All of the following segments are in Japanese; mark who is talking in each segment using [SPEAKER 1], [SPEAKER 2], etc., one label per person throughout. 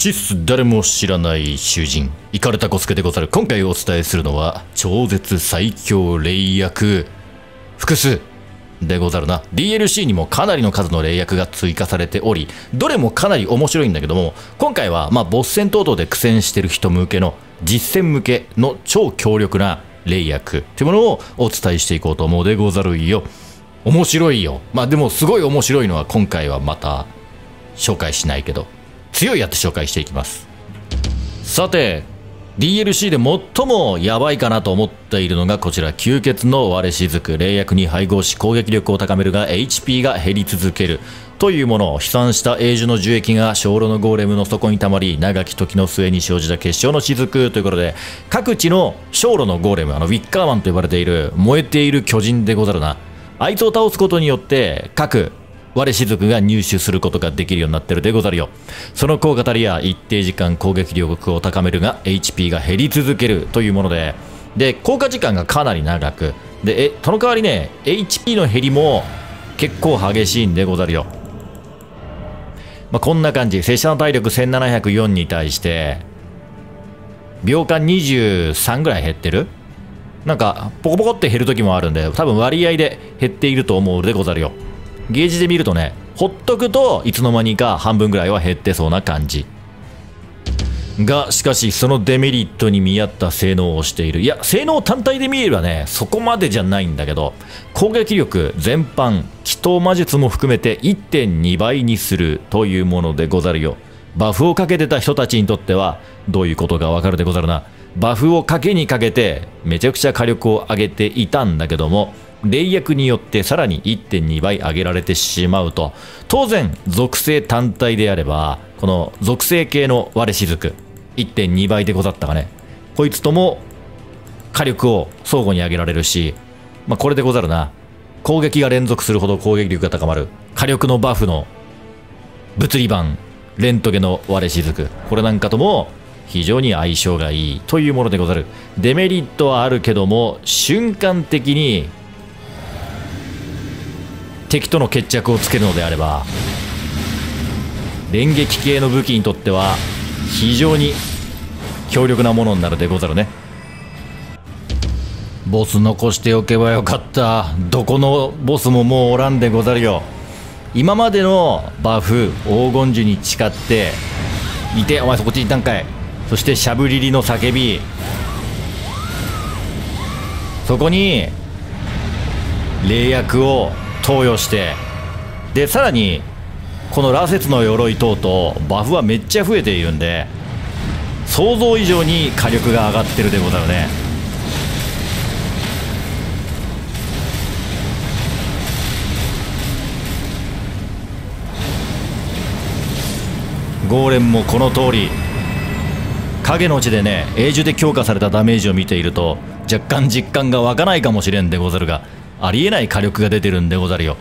[SPEAKER 1] チス誰も知らない囚人。イカれたコスケでござる。今回お伝えするのは超絶最強霊薬複数でござるな。DLC にもかなりの数の霊薬が追加されておりどれもかなり面白いんだけども今回はまあボス戦等々で苦戦してる人向けの実戦向けの超強力な霊薬っていうものをお伝えしていこうと思うでござるよ。面白いよ。まあでもすごい面白いのは今回はまた紹介しないけど。強いやって紹介していきます。さて DLC で最もやばいかなと思っているのがこちら吸血の割れ雫。霊薬に配合し攻撃力を高めるが HP が減り続ける。というもの飛散した英樹の樹液が小炉のゴーレムの底にたまり長き時の末に生じた結晶の雫ということで各地の小炉のゴーレムあのウィッカーマンと呼ばれている燃えている巨人でござるな。あいつを倒すことによって各我雫が入手することができるようになってるでござるよ。その効果たりや一定時間攻撃力を高めるが HP が減り続けるというもので。で効果時間がかなり長く。でえその代わりね HP の減りも結構激しいんでござるよ。まあ、こんな感じ。拙者の体力1704に対して秒間23ぐらい減ってる？なんかポコポコって減る時もあるんで多分割合で減っていると思うでござるよ。ゲージで見るとねほっとくといつの間にか半分ぐらいは減ってそうな感じ。がしかしそのデメリットに見合った性能をしている。いや性能単体で見ればねそこまでじゃないんだけど攻撃力全般祈祷魔術も含めて1.2倍にするというものでござるよ。バフをかけてた人たちにとってはどういうことかわかるでござるな。バフをかけにかけてめちゃくちゃ火力を上げていたんだけども霊薬によってさらに1.2倍上げられてしまうと。当然属性単体であればこの属性系の割れ雫1.2倍でござったかね。こいつとも火力を相互に上げられるし、まあ、これでござるな。攻撃が連続するほど攻撃力が高まる。火力のバフの物理版レントゲの割れ雫。これなんかとも非常に相性がいいというものでござる。デメリットはあるけども瞬間的に敵との決着をつけるのであれば連撃系の武器にとっては非常に強力なものになるでござるね。ボス残しておけばよかった。どこのボスももうおらんでござるよ。今までのバフ黄金樹に誓っていてお前そこち行ったんかい。そしてしゃぶりりの叫び。そこに霊薬を投与してでさらにこの羅刹の鎧等々バフはめっちゃ増えているんで想像以上に火力が上がってるでござるね。ゴーレンもこの通り影の地でね永住で強化されたダメージを見ていると若干実感が湧かないかもしれんでござるがありえない火力が出てるんでござるよ。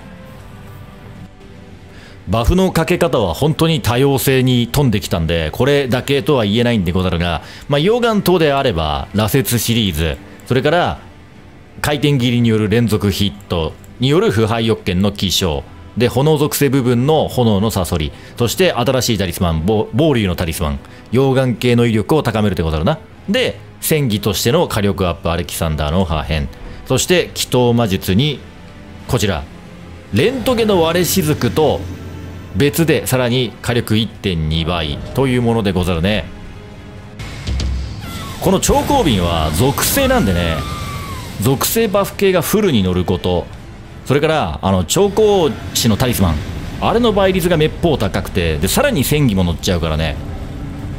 [SPEAKER 1] バフのかけ方は本当に多様性に富んできたんでこれだけとは言えないんでござるが、まあ、溶岩等であれば羅刹シリーズそれから回転切りによる連続ヒットによる腐敗翼剣の起床で炎属性部分の炎のサソリそして新しいタリスマン暴竜のタリスマン溶岩系の威力を高めるってことだろうな。で戦技としての火力アップアレキサンダーの破片。そして祈祷魔術にこちらレントゲの割れ雫と別でさらに火力1.2倍というものでござるね。この超光瓶は属性なんでね属性バフ系がフルに乗ることそれからあの超光師のタリスマンあれの倍率がめっぽう高くてでさらに戦技も乗っちゃうからね。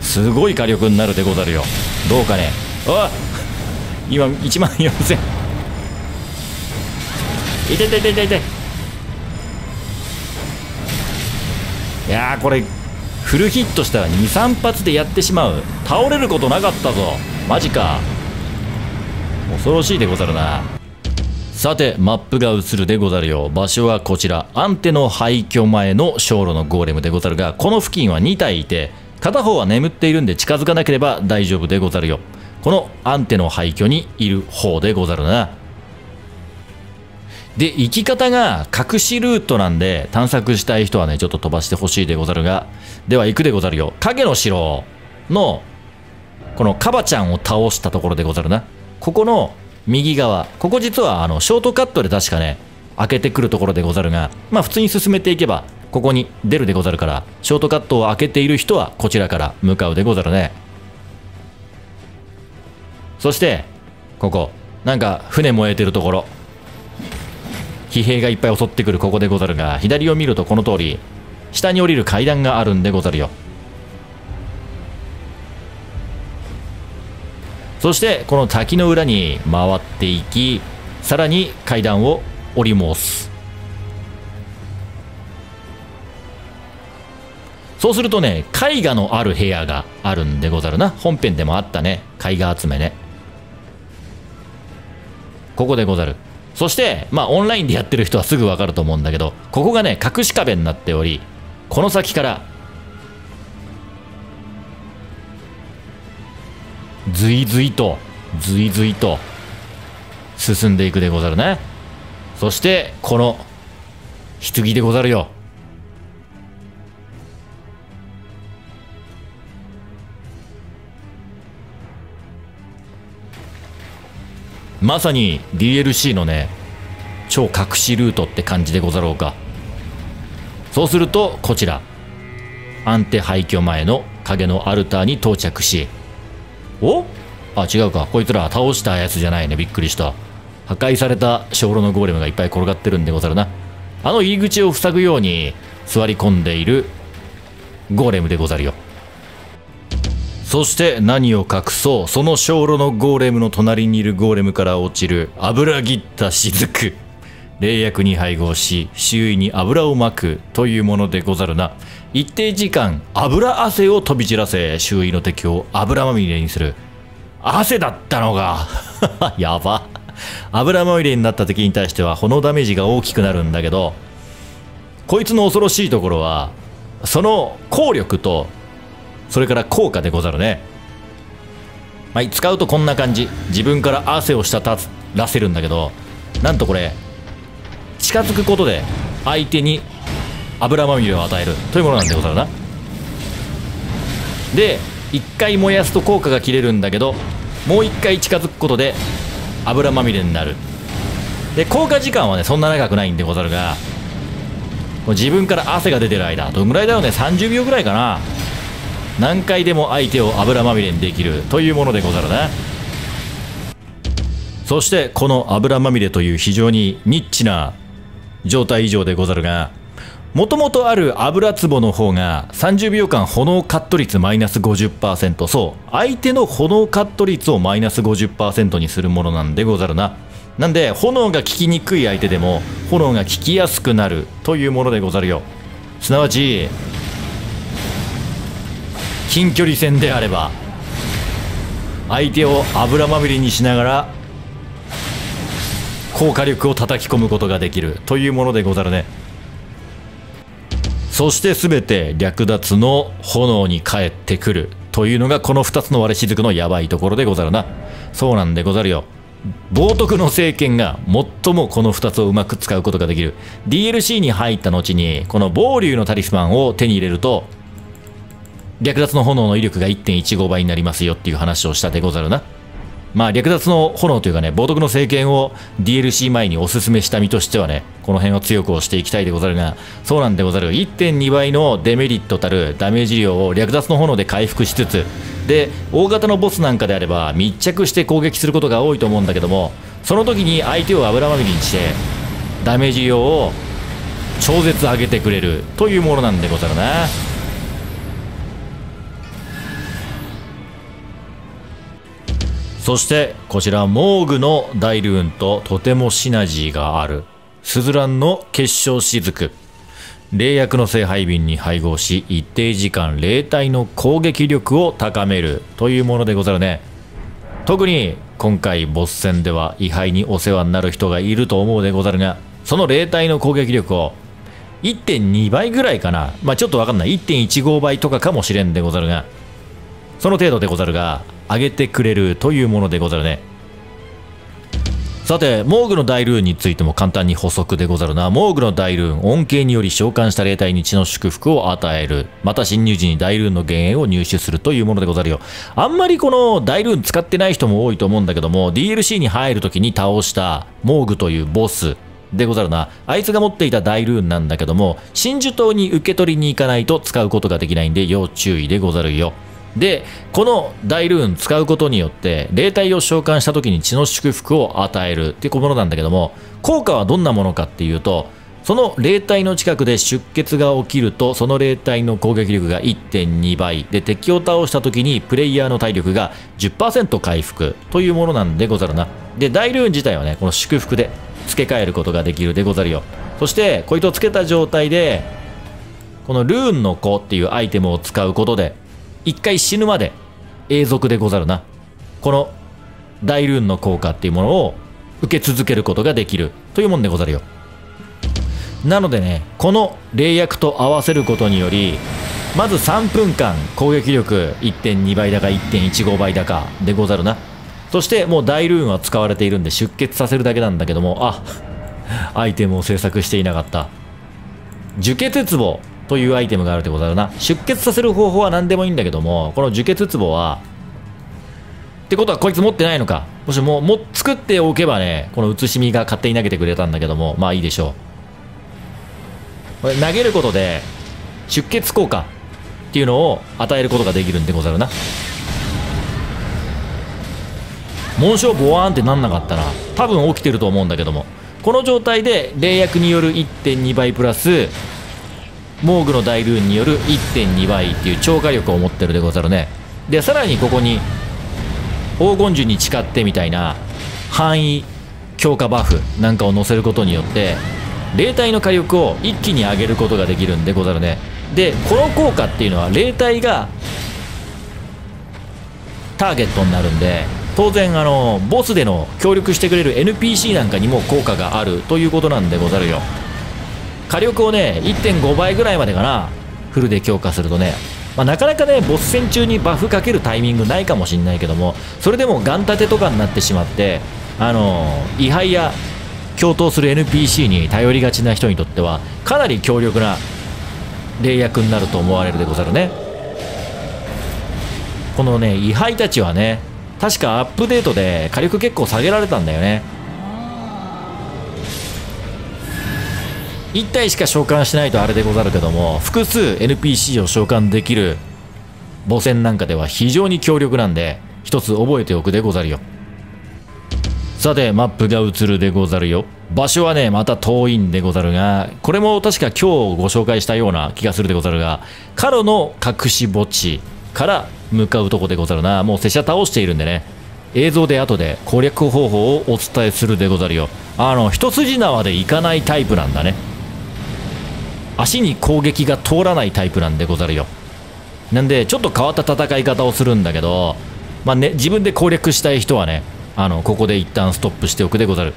[SPEAKER 1] すごい火力になるでござるよ。どうかね。あ今1万4000いててててていやーこれフルヒットしたら23発でやってしまう。倒れることなかったぞ。マジか。恐ろしいでござるな。さてマップが映るでござるよ。場所はこちら。アンテの廃墟前の小路のゴーレムでござるがこの付近は2体いて片方は眠っているんで近づかなければ大丈夫でござるよ。このアンテの廃墟にいる方でござるな。で行き方が隠しルートなんで探索したい人はねちょっと飛ばしてほしいでござるがでは行くでござるよ。影の城のこのカバちゃんを倒したところでござるな。ここの右側。ここ実はあのショートカットで確かね開けてくるところでござるがまあ普通に進めていけばここに出るでござるからショートカットを開けている人はこちらから向かうでござるね。そしてここ。なんか船燃えてるところ。疲弊がいっぱい襲ってくるここでござるが左を見るとこの通り下に降りる階段があるんでござるよ。そしてこの滝の裏に回っていきさらに階段を降り申す。そうするとね絵画のある部屋があるんでござるな。本編でもあったね。絵画集めね。ここでござる。そしてまあオンラインでやってる人はすぐわかると思うんだけどここがね隠し壁になっておりこの先からずいずいとずいずいと進んでいくでござるね。そしてこの棺でござるよ。まさに DLC のね超隠しルートって感じでござろうか。そうするとこちら。安定廃墟前の影のアルターに到着し。お？あ違うか。こいつら倒したやつじゃないね。びっくりした。破壊された小炉のゴーレムがいっぱい転がってるんでござるな。あの入り口を塞ぐように座り込んでいるゴーレムでござるよ。そして何を隠そう。その小炉のゴーレムの隣にいるゴーレムから落ちる油切った雫。霊薬に配合し周囲に油をまくというものでござるな。一定時間油汗を飛び散らせ周囲の敵を油まみれにする。汗だったのが。やば。油まみれになった敵に対しては炎ダメージが大きくなるんだけどこいつの恐ろしいところはその効力とそれから効果でござるね。はい使うとこんな感じ。自分から汗を滴らせるんだけどなんとこれ近づくことで相手に油まみれを与える。というものなんでござるな。で1回燃やすと効果が切れるんだけどもう1回近づくことで油まみれになる。で効果時間はねそんな長くないんでござるが自分から汗が出てる間どんぐらいだろうね。30秒ぐらいかな。何回でも相手を油まみれにできるというものでござるな。そしてこの油まみれという非常にニッチな状態以上でござるがもともとある油壺の方が30秒間炎カット率マイナス50%そう相手の炎カット率をマイナス50%にするものなんでござるな。なんで炎が効きにくい相手でも炎が効きやすくなるというものでござるよ。すなわち近距離戦であれば相手を油まみれにしながら効果力を叩き込むことができるというものでござるね。そして全て略奪の炎に帰ってくるというのがこの2つの割れ雫のやばいところでござるな。そうなんでござるよ。冒涜の政権が最もこの2つをうまく使うことができる。DLC に入った後にこの暴竜のタリスマンを手に入れると略奪の炎の威力が1.15倍になりますよっていう話をしたでござるなまあ略奪の炎というかね、冒涜の政権を DLC 前におすすめした身としてはね、この辺を強く押していきたいでござるが、そうなんでござる。1.2倍のデメリットたるダメージ量を略奪の炎で回復しつつ、で、大型のボスなんかであれば密着して攻撃することが多いと思うんだけども、その時に相手を油まみれにして、ダメージ量を超絶上げてくれるというものなんでござるな。そしてこちらモーグの大ルーンととてもシナジーがあるスズランの結晶雫。霊薬の聖杯瓶に配合し一定時間霊体の攻撃力を高めるというものでござるね。特に今回ボス戦では位牌にお世話になる人がいると思うでござるがその霊体の攻撃力を1.2倍ぐらいかな。まあちょっとわかんない。1.15倍とかかもしれんでござるがその程度でござるが上げてくれるというものでござるねさて、モーグの大ルーンについても簡単に補足でござるな。モーグの大ルーン、恩恵により召喚した霊体に血の祝福を与える。また侵入時に大ルーンの幻影を入手するというものでござるよ。あんまりこの大ルーン使ってない人も多いと思うんだけども、DLC に入るときに倒したモーグというボス、でござるな。あいつが持っていた大ルーンなんだけども、真珠島に受け取りに行かないと使うことができないんで要注意でござるよ。で、この大ルーン使うことによって、霊体を召喚した時に血の祝福を与えるっていうものなんだけども、効果はどんなものかっていうと、その霊体の近くで出血が起きると、その霊体の攻撃力が1.2倍。で、敵を倒した時にプレイヤーの体力が10%回復というものなんでござるな。で、大ルーン自体はね、この祝福で付け替えることができるでござるよ。そして、こいつをつけた状態で、このルーンの子っていうアイテムを使うことで、一回死ぬまで永続でござるな。この大ルーンの効果っていうものを受け続けることができるというもんでござるよ。なのでね、この霊薬と合わせることにより、まず3分間攻撃力1.2倍だか1.15倍だかでござるな。そしてもう大ルーンは使われているんで出血させるだけなんだけども、あ、アイテムを制作していなかった。樹血壺というアイテムがあるでござるな。出血させる方法は何でもいいんだけども、この樹血壺は、ってことはこいつ持ってないのか。もしもう、も、作っておけばね、この写しみが勝手に投げてくれたんだけども、まあいいでしょう。これ投げることで、出血効果っていうのを与えることができるんでござるな。紋章ボワーンってなんなかったら、多分起きてると思うんだけども、この状態で霊薬による1.2倍プラスモーグの大ルーンによる1.2倍っていう超火力を持ってるでござるね。でさらにここに黄金樹に誓ってみたいな範囲強化バフなんかを乗せることによって霊体の火力を一気に上げることができるんでござるね。でこの効果っていうのは霊体がターゲットになるんで当然あのボスでの協力してくれる NPC なんかにも効果があるということなんでござるよ。火力をね1.5倍ぐらいまでかなフルで強化するとね、まあ、なかなかねボス戦中にバフかけるタイミングないかもしんないけどもそれでもガン立てとかになってしまってあの位牌や共闘する NPC に頼りがちな人にとってはかなり強力な霊薬になると思われるでござるね。このね位牌たちはね確かアップデートで火力結構下げられたんだよね。1体しか召喚しないとあれでござるけども複数 NPC を召喚できる母船なんかでは非常に強力なんで一つ覚えておくでござるよ。さてマップが映るでござるよ。場所はねまた遠いんでござるがこれも確か今日ご紹介したような気がするでござるがカロの隠し墓地から向かうとこでござるな。もう拙者倒しているんでね。映像で後で攻略方法をお伝えするでござるよ。あの一筋縄でいかないタイプなんだね。足に攻撃が通らないタイプなんでござるよ。なんでちょっと変わった戦い方をするんだけど、まあね、自分で攻略したい人はねあのここで一旦ストップしておくでござる。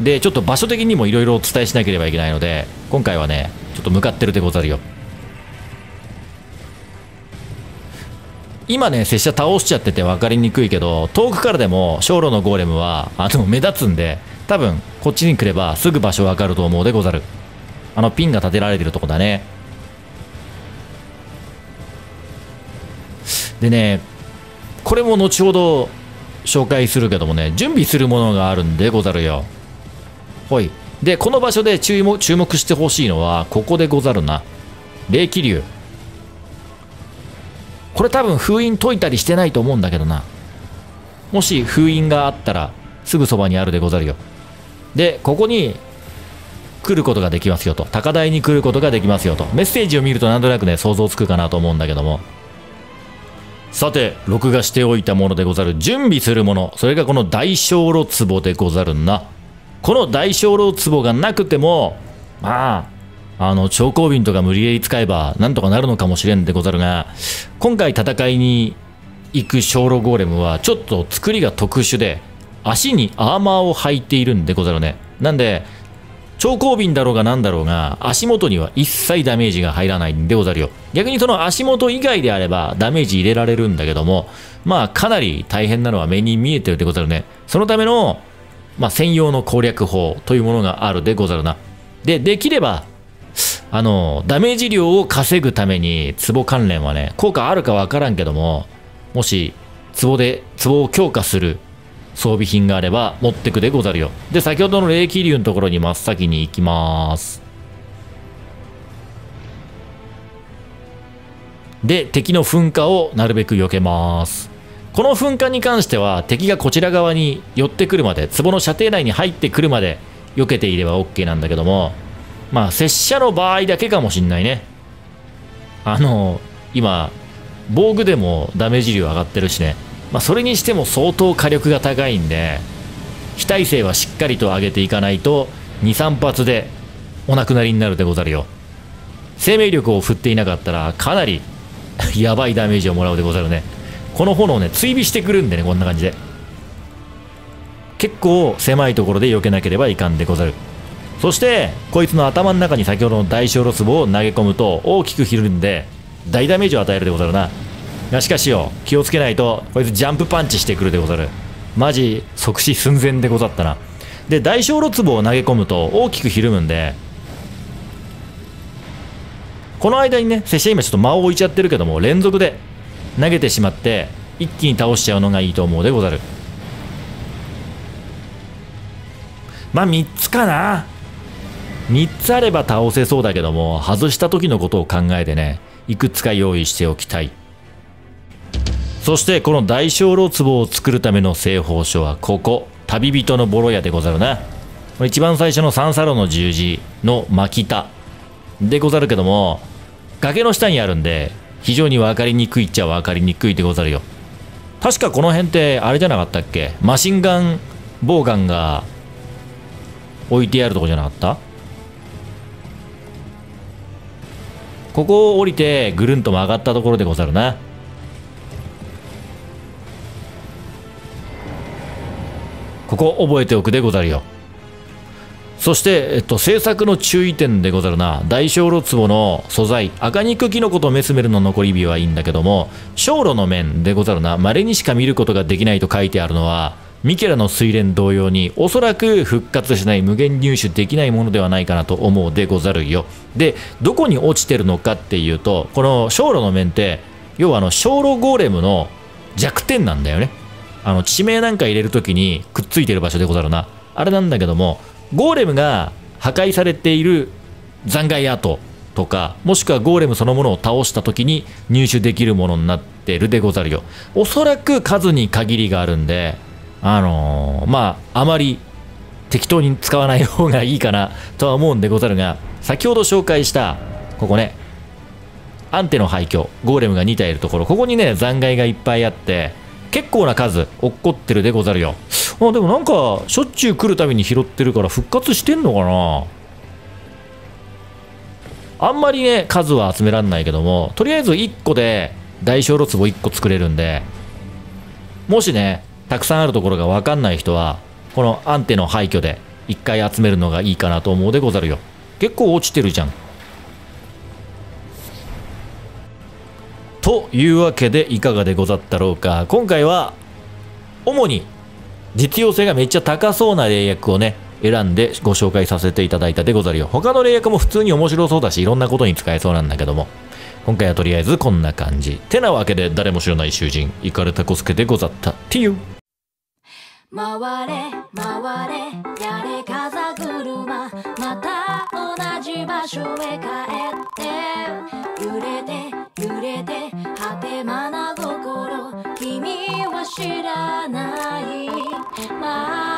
[SPEAKER 1] でちょっと場所的にもいろいろお伝えしなければいけないので今回はねちょっと向かってるでござるよ。今ね拙者倒しちゃってて分かりにくいけど遠くからでも小路のゴーレムはあでも目立つんで多分こっちに来ればすぐ場所分かると思うでござる。あのピンが立てられてるとこだね。でねこれも後ほど紹介するけどもね準備するものがあるんでござるよ。ほい。でこの場所で注目注目してほしいのはここでござるな。霊気流。これ多分封印解いたりしてないと思うんだけどな。もし封印があったらすぐそばにあるでござるよ。でここに来ることができますよと。高台に来ることができますよと。メッセージを見るとなんとなくね、想像つくかなと思うんだけども。さて、録画しておいたものでござる。準備するもの。それがこの大小炉壺でござるな。この大小炉壺がなくても、まあ、あの、超光瓶とか無理やり使えばなんとかなるのかもしれんでござるが、今回戦いに行く小炉ゴーレムはちょっと作りが特殊で、足にアーマーを履いているんでござるね。なんで、超光瓶だろうが何だろうが、足元には一切ダメージが入らないんでござるよ。逆にその足元以外であればダメージ入れられるんだけども、まあかなり大変なのは目に見えてるでござるね。そのためのまあ、専用の攻略法というものがあるでござるな。で、できれば、あの、ダメージ量を稼ぐために、壺関連はね、効果あるかわからんけども、もし、壺で、壺を強化する装備品があれば持ってくでござるよ。で、先ほどの霊気流のところに真っ先に行きます。で、敵の噴火をなるべく避けます。この噴火に関しては敵がこちら側に寄ってくるまで壺の射程内に入ってくるまで避けていれば OK なんだけどもまあ拙者の場合だけかもしんないねあの今防具でもダメージ量上がってるしねまあそれにしても相当火力が高いんで非耐性はしっかりと上げていかないと23発でお亡くなりになるでござるよ。生命力を振っていなかったらかなり やばいダメージをもらうでござるね。この炎ね追尾してくるんでねこんな感じで。結構狭いところで避けなければいかんでござる。そしてこいつの頭の中に先ほどの大小ロツボを投げ込むと大きくひるんで大ダメージを与えるでござるな。がしかしよ気をつけないとこいつジャンプパンチしてくるでござる。マジ即死寸前でござったな。で大小ロツボを投げ込むと大きくひるむんでこの間にね拙者今ちょっと間を置いちゃってるけども連続で投げてしまって一気に倒しちゃうのがいいと思うでござる。まあ3つかな。3つあれば倒せそうだけども外した時のことを考えてねいくつか用意しておきたい。そしてこの大小炉壺を作るための製法書はここ旅人のボロ屋でござるな。一番最初の三サロの十字の巻田でござるけども崖の下にあるんで非常に分かりにくいっちゃ分かりにくいでござるよ。確かこの辺ってあれじゃなかったっけ？マシンガンボウガンが置いてあるとこじゃなかった？ここを降りてぐるんと曲がったところでござるな。ここ覚えておくでござるよ。そして、えっと、制作の注意点でござるな。大小炉壺の素材赤肉キノコとメスメルの残り火はいいんだけども小炉の面でござるな。稀にしか見ることができないと書いてあるのはミケラの水蓮同様におそらく復活しない無限入手できないものではないかなと思うでござるよ。でどこに落ちてるのかっていうとこの小炉の面って要はあの小炉ゴーレムの弱点なんだよね。あの地名なんか入れるときにくっついてる場所でござるな。あれなんだけどもゴーレムが破壊されている残骸跡とかもしくはゴーレムそのものを倒した時に入手できるものになってるでござるよ。おそらく数に限りがあるんであのー、まああまり適当に使わない方がいいかなとは思うんでござるが先ほど紹介したここねアンテの廃墟ゴーレムが2体いるところここにね残骸がいっぱいあって結構な数落っこってるでござるよ。あでもなんかしょっちゅう来るたびに拾ってるから復活してんのかな？あんまりね数は集めらんないけどもとりあえず1個で大小炉壺1個作れるんでもしねたくさんあるところが分かんない人はこのアンテの廃墟で1回集めるのがいいかなと思うでござるよ。結構落ちてるじゃん。というわけでいかがでござったろうか今回は主に実用性がめっちゃ高そうな霊薬をね、選んでご紹介させていただいたでござるよ。他の霊薬も普通に面白そうだし、いろんなことに使えそうなんだけども、今回はとりあえずこんな感じ。てなわけで誰も知らない囚人、イカルタコスケでござったっていう。回れ回れやれ風車また同じ場所へ帰って揺れて知らない。